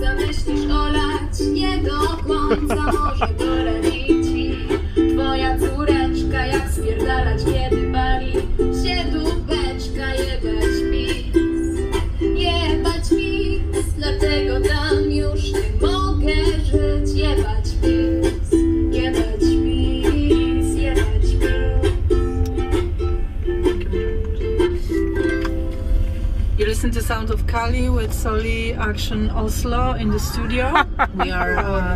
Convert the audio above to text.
Zamyślisz You listen to Sound of Kali with Soli Action Oslo in the studio. we are uh,